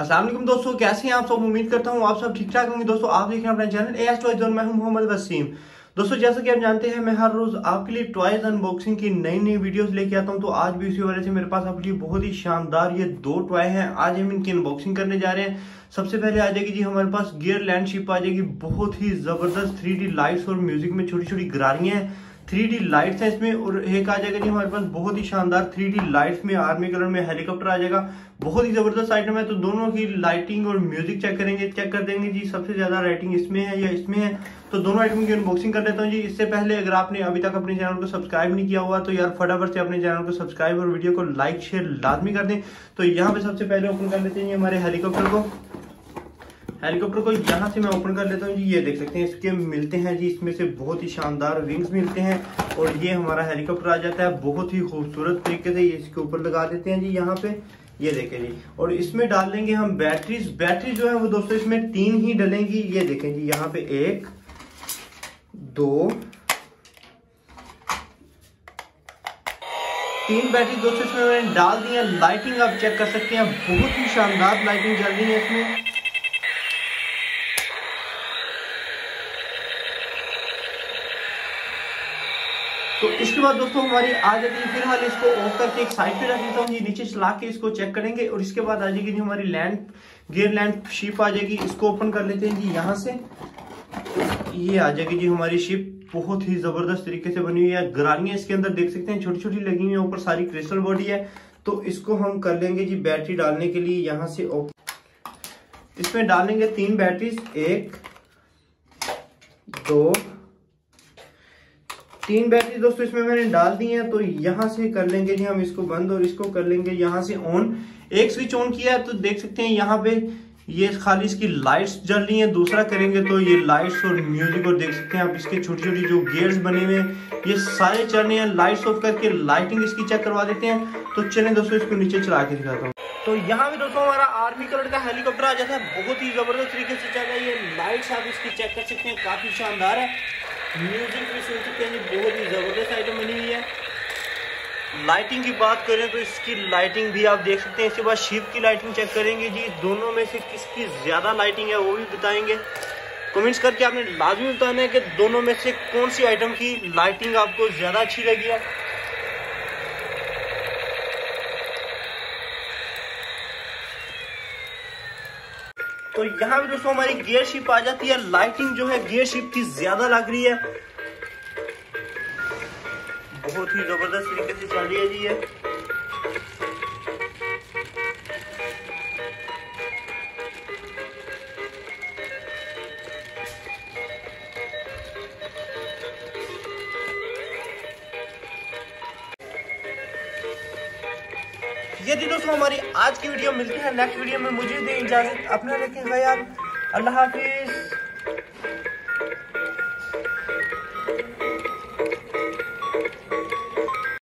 असलम दोस्तों, कैसे हैं आप सब? उम्मीद करता हूँ आप सब ठीक ठाक होंगे। दोस्तों, आप देख रहे हैं अपने चैनल ए एस मैं हूँ मोहम्मद वसीम। दोस्तों, जैसा कि आप जानते हैं, मैं हर रोज आपके लिए टॉयज अनबॉक्सिंग की नई नई वीडियोस लेके आता हूँ। तो आज भी उसी वजह से मेरे पास आपके लिए बहुत ही शानदार ये दो टॉय हैं। आज हम इनकी अनबॉक्सिंग करने जा रहे हैं। सबसे पहले आ जाएगी जी हमारे पास गियर लैंडशिप आ जाएगी। बहुत ही ज़बरदस्त थ्री लाइट्स और म्यूज़िक में छोटी छोटी गरारियाँ हैं। थ्री डी लाइट्स है इसमें और एक आ जाएगा जी हमारे पास बहुत ही शानदार थ्री डी लाइट्स में, आर्मी कलर में हेलीकॉप्टर आ जाएगा। बहुत ही ज़बरदस्त आइटम है तो दोनों की लाइटिंग और म्यूज़िक चेक करेंगे चेक कर देंगे जी, सबसे ज़्यादा राइटिंग इसमें है या इसमें है। तो दोनों आइटम की अनबॉक्सिंग कर लेता हूँ जी। इससे पहले अगर आपने अभी तक अपने चैनल को सब्सक्राइब नहीं किया हुआ तो यार फटाफट से अपने चैनल को सब्सक्राइब और वीडियो को लाइक शेयर लाजमी कर दें। तो यहाँ पे सबसे पहले ओपन कर लेते हैं हमारे हेलीकॉप्टर को। हेलीकॉप्टर को यहाँ से मैं ओपन कर लेता हूँ जी, ये देख सकते हैं, इसके मिलते हैं जी, इसमें से बहुत ही शानदार विंग्स मिलते हैं और ये हमारा हेलीकॉप्टर आ जाता है, बहुत ही खूबसूरत तरीके से ये इसके ऊपर लगा देते हैं जी, यहाँ पे, ये देखें जी, और इसमें डाल देंगे हम बैटरीज बैटरी जो है वो दोस्तों इसमें तीन ही डलेंगी, ये देखें जी, यहाँ पे एक, दो, तीन बैटरी दोस्तों इसमें मैंने डाल दी है लाइटिंग आप चेक कर सकते हैं, बहुत ही शानदार लाइटिंग जल रही है इसमें। तो इसके बाद दोस्तों हमारी आ जाएगी फ़िलहाल इसको ऑफ़ करके एक साइड पे रख देता हूँ नीचे चला के इसको चेक करेंगे और इसके बाद आ जाएगी हमारी लैंड गियर लैंड शिप आ जाएगी, इसको ओपन कर लेते हैं जी यहाँ से। ये आ जाएगी जी हमारी शिप बहुत ही ज़बरदस्त तरीके से बनी हुई है। गरानियाँ इसके अंदर देख सकते हैं छोटी छोटी लगी हुई है, ऊपर सारी क्रिस्टल बॉडी है। तो इसको हम कर लेंगे जी बैटरी डालने के लिए यहाँ से इसमें डालेंगे तीन बैटरीज एक, दो तीन बैटरी दोस्तों इसमें मैंने डाल दी है तो यहाँ से कर लेंगे जी हम इसको बंद और इसको कर लेंगे। यहाँ से ऑन एक स्विच ऑन किया है तो देख सकते हैं यहाँ पे ये खाली इसकी लाइट्स जल रही हैं, दूसरा करेंगे तो ये लाइट्स और म्यूज़िक और देख सकते हैं आप इसके छोटी छोटी जो गियर्स बने हुए हैं, ये सारे चल रहे हैं। लाइट्स ऑफ़ करके लाइटिंग इसकी चेक करवा देते हैं। तो चलें दोस्तों इसको नीचे चला के दिखाता हूँ। तो यहाँ भी दोस्तों हमारा आर्मी कलर का हेलीकॉप्टर आ जाता है बहुत ही ज़बरदस्त तरीके से चल रहा है ये लाइट्स आप इसकी चेक कर सकते हैं, काफ़ी शानदार है। म्यूज़िक भी सुन सकते हैं बहुत ही ज़बरदस्त आइटम बनी हुई है। लाइटिंग की बात करें तो इसकी लाइटिंग भी आप देख सकते हैं। इसके बाद शिव की लाइटिंग चेक करेंगे जी। दोनों में से किसकी ज़्यादा लाइटिंग है वो भी बताएँगे। कमेंट्स करके आपने लाजमी बताना है कि दोनों में से कौन सी आइटम की लाइटिंग आपको ज़्यादा अच्छी लगी है। तो यहाँ भी दोस्तों हमारी गियर शिप आ जाती है। लाइटिंग जो है गियर शिप की ज़्यादा लग रही है। बहुत ही ज़बरदस्त तरीके से चल रही है जी ये। ये थी दोस्तों हमारी आज की वीडियो मिलती है। नेक्स्ट वीडियो में मुझे दी इजाज़त। अपना भाई यार अल्लाह हाफिज।